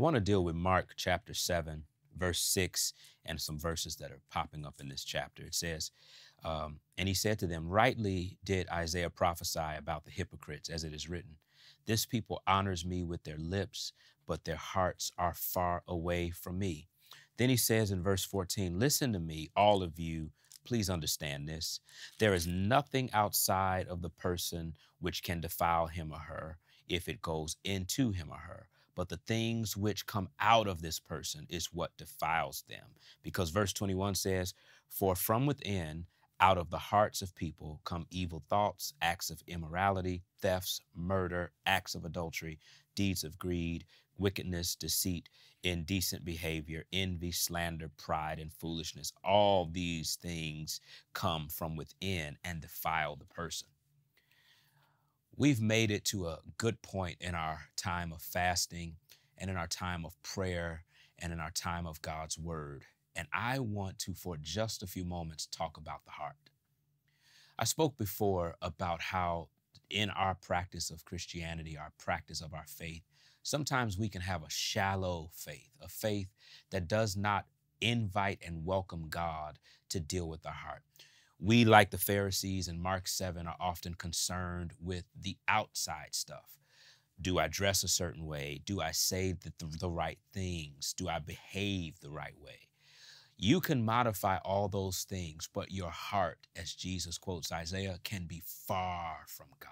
I want to deal with Mark chapter 7, verse 6, and some verses that are popping up in this chapter. It says, um, And he said to them, Rightly did Isaiah prophesy about the hypocrites, as it is written, This people honors me with their lips, but their hearts are far away from me. Then he says in verse 14, Listen to me, all of you. Please understand this. There is nothing outside of the person which can defile him or her if it goes into him or her but the things which come out of this person is what defiles them. Because verse 21 says, For from within, out of the hearts of people come evil thoughts, acts of immorality, thefts, murder, acts of adultery, deeds of greed, wickedness, deceit, indecent behavior, envy, slander, pride, and foolishness. All these things come from within and defile the person we've made it to a good point in our time of fasting and in our time of prayer and in our time of God's word. And I want to, for just a few moments, talk about the heart. I spoke before about how, in our practice of Christianity, our practice of our faith, sometimes we can have a shallow faith, a faith that does not invite and welcome God to deal with our heart. We, like the Pharisees in Mark 7, are often concerned with the outside stuff. Do I dress a certain way? Do I say the, the, right things? Do I behave the right way? You can modify all those things, but your heart, as Jesus quotes Isaiah, can be far from God.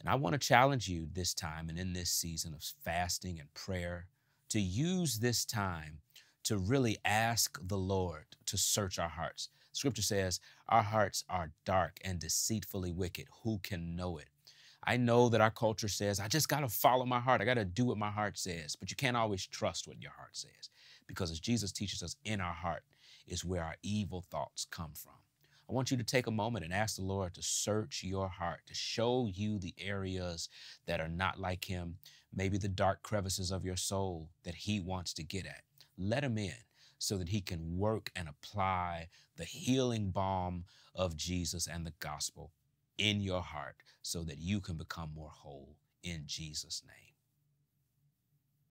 And I want to challenge you this time and in this season of fasting and prayer to use this time to really ask the Lord to search our hearts. Scripture says, Our hearts are dark and deceitfully wicked. Who can know it? I know that our culture says, I just got to follow my heart. I got to do what my heart says. But you can't always trust what your heart says. Because as Jesus teaches us, in our heart is where our evil thoughts come from. I want you to take a moment and ask the Lord to search your heart, to show you the areas that are not like Him, maybe the dark crevices of your soul that He wants to get at. Let Him in so that he can work and apply the healing balm of Jesus and the gospel in your heart so that you can become more whole in Jesus' name.